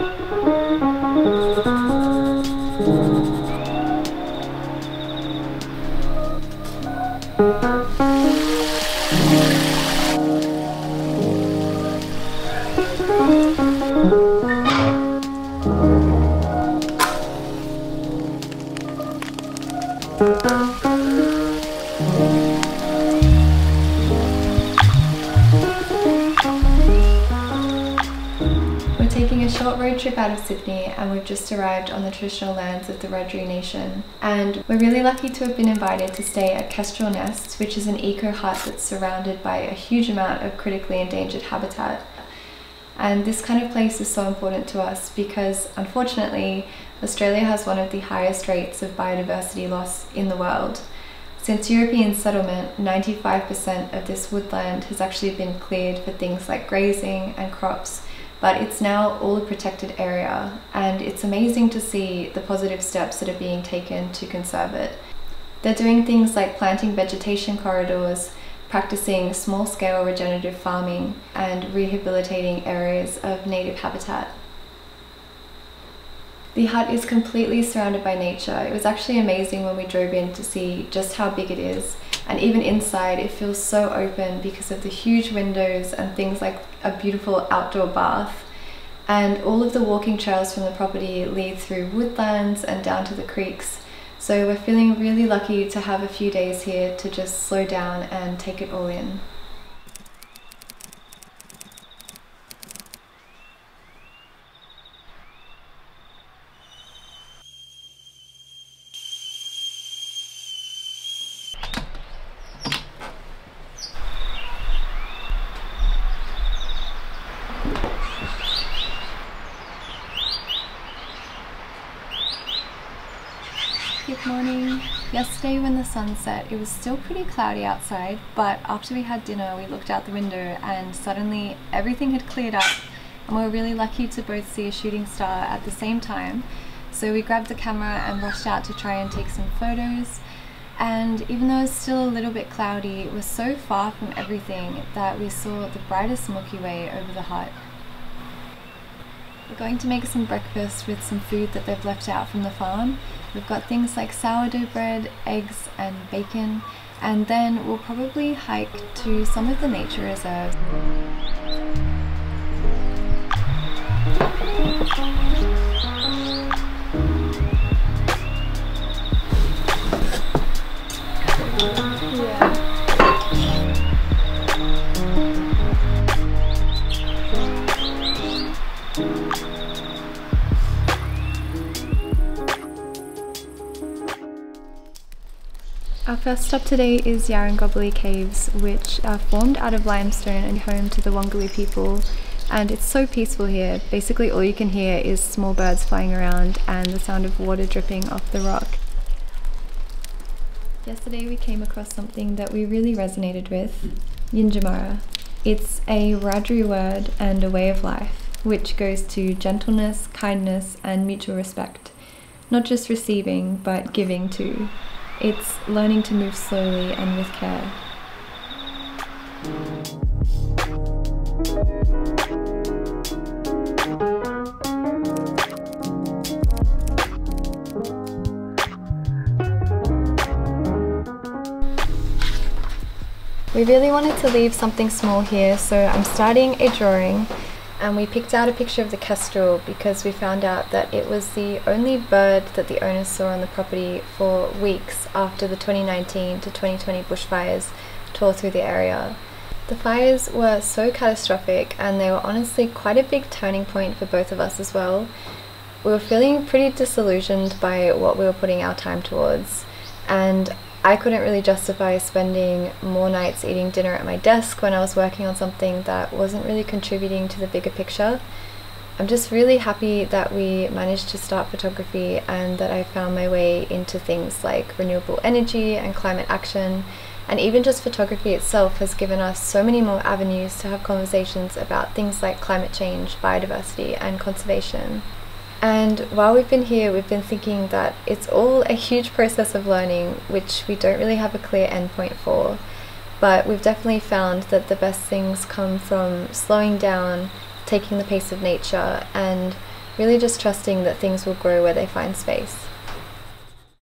We're taking short road trip out of Sydney and we've just arrived on the traditional lands of the Wiradjuri Nation. And we're really lucky to have been invited to stay at Kestrel Nest, which is an eco hut that's surrounded by a huge amount of critically endangered habitat. And this kind of place is so important to us because unfortunately, Australia has one of the highest rates of biodiversity loss in the world. Since European settlement, 95% of this woodland has actually been cleared for things like grazing and crops, but it's now all a protected area and it's amazing to see the positive steps that are being taken to conserve it. They're doing things like planting vegetation corridors, practicing small scale regenerative farming, and rehabilitating areas of native habitat. The hut is completely surrounded by nature. It was actually amazing when we drove in to see just how big it is. And even inside, it feels so open because of the huge windows and things like a beautiful outdoor bath. And all of the walking trails from the property lead through woodlands and down to the creeks. So we're feeling really lucky to have a few days here to just slow down and take it all in. Good morning. Yesterday when the sun set, it was still pretty cloudy outside, but after we had dinner, we looked out the window and suddenly everything had cleared up and we were really lucky to both see a shooting star at the same time. So we grabbed the camera and rushed out to try and take some photos. And even though it's still a little bit cloudy, it was so far from everything that we saw the brightest Milky Way over the hut. We're going to make some breakfast with some food that they've left out from the farm. We've got things like sourdough bread, eggs and bacon and then we'll probably hike to some of the nature reserves. Our first stop today is Yarrangobilly Caves, which are formed out of limestone and home to the Walgalu people. And it's so peaceful here. Basically, all you can hear is small birds flying around and the sound of water dripping off the rock. Yesterday, we came across something that we really resonated with Yindyamarra. It's a Wiradjuri word and a way of life, which goes to gentleness, kindness, and mutual respect. Not just receiving, but giving too. It's learning to move slowly and with care. We really wanted to leave something small here, so I'm starting a drawing and we picked out a picture of the kestrel because we found out that it was the only bird that the owners saw on the property for weeks after the 2019 to 2020 bushfires tore through the area. The fires were so catastrophic and they were honestly quite a big turning point for both of us as well. We were feeling pretty disillusioned by what we were putting our time towards and I couldn't really justify spending more nights eating dinner at my desk when I was working on something that wasn't really contributing to the bigger picture. I'm just really happy that we managed to start photography and that I found my way into things like renewable energy and climate action. And even just photography itself has given us so many more avenues to have conversations about things like climate change, biodiversity, and conservation. And while we've been here, we've been thinking that it's all a huge process of learning, which we don't really have a clear endpoint for. But we've definitely found that the best things come from slowing down, taking the pace of nature, and really just trusting that things will grow where they find space.